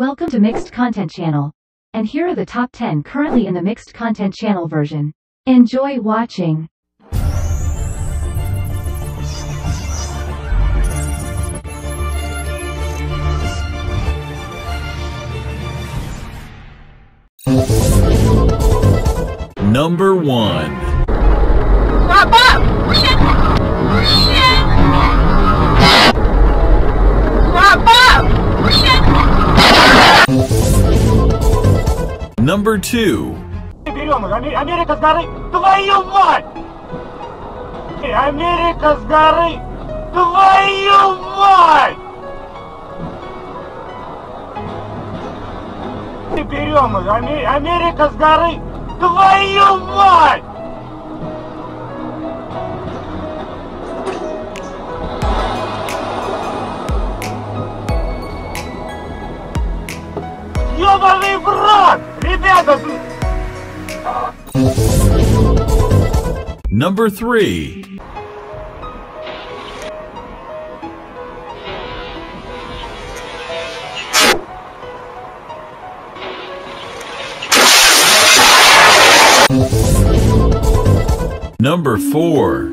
Welcome to Mixed Content Channel. And here are the top 10 currently in the Mixed Content Channel version. Enjoy watching. Number 1 Wrap up! Up! Твою мать! Берем их. Аме- Америка с горы. Твою мать! Ёбаный Number 3 Number 4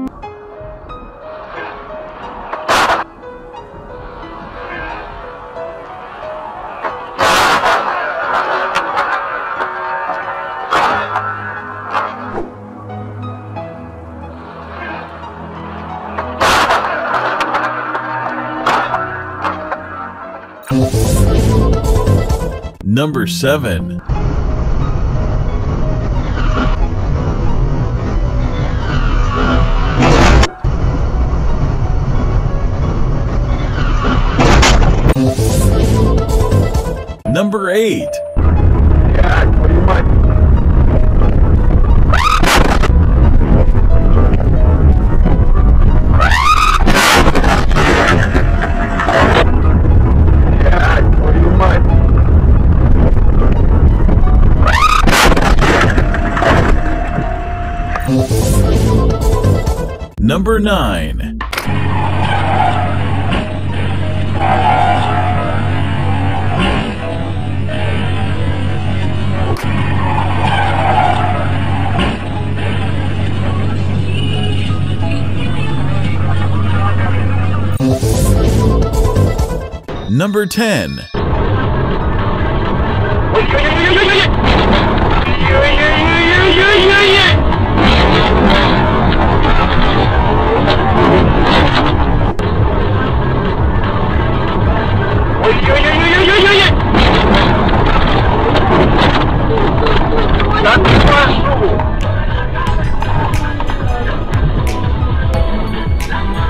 Number 7. Number 8. Number 9. Number 10. Да ты прошу!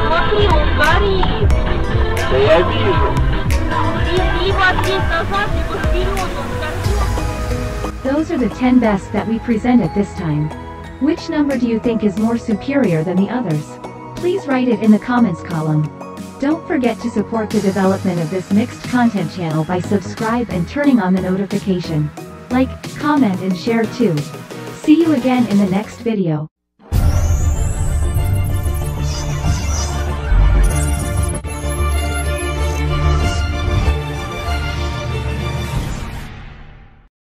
Смотри, он горит. Да я вижу. И его здесь назад, его вперед, он горит. Those are the 10 best that we presented this time. Which number do you think is more superior than the others? Please write it in the comments column. Don't forget to support the development of this mixed content channel by subscribe and turning on the notification. Like, comment and share too. See you again in the next video.